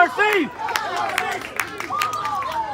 mercy!